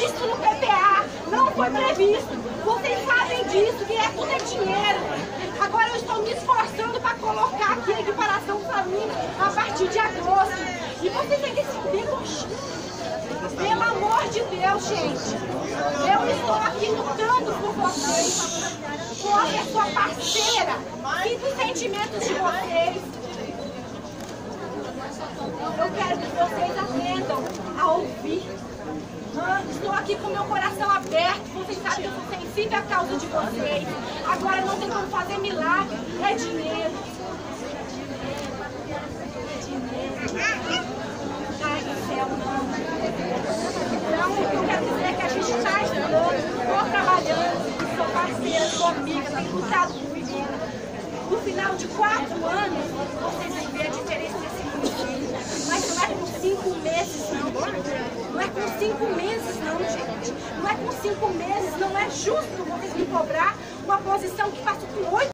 previsto no PPA, não foi previsto. Vocês sabem disso, que é tudo é dinheiro. Agora eu estou me esforçando para colocar aqui a equiparação para mim a partir de agosto. E vocês têm que se debochar. Pelo amor de Deus, gente. Eu estou aqui lutando por vocês. Com a pessoa parceira. Sinto os sentimentos de vocês. Eu quero que vocês. Estou aqui com meu coração aberto. Vocês sabem que eu sou sensível à causa de vocês. Agora não tem como fazer milagre. É dinheiro. É dinheiro. Ai do céu, não. Então, eu quero dizer é que a gente está estudando, estou trabalhando, sou parceira, sou amiga, tenho lutado por menina. No final de quatro anos, vocês vão ver a diferença desse município. Mas não é com cinco meses, não. Não é com cinco meses, não, gente. Não é com cinco meses, não é justo vocês me cobrar uma posição que faço com oito